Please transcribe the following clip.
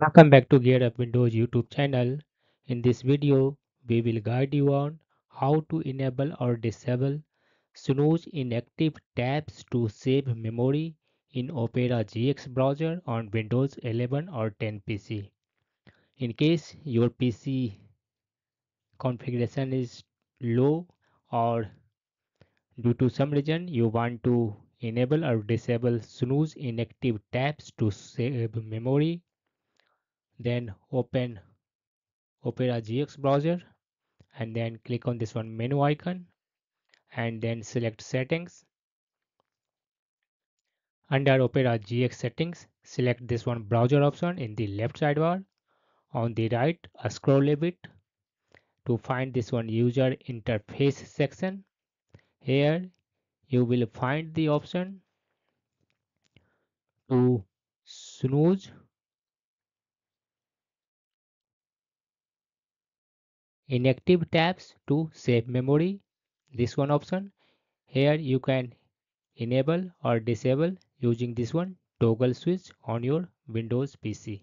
Welcome back to Gear Up Windows YouTube channel. In this video, we will guide you on how to enable or disable snooze inactive tabs to save memory in Opera GX browser on Windows 11 or 10 PC. In case your PC configuration is low or due to some reason you want to enable or disable snooze inactive tabs to save memory then open Opera GX browser and then click on this one menu icon and then select settings. Under Opera GX settings, select this one browser option in the left sidebar. On the right, scroll a bit to find this one user interface section. Here you will find the option to snooze inactive tabs to save memory. This one option. Here you can enable or disable using this one toggle switch on your windows pc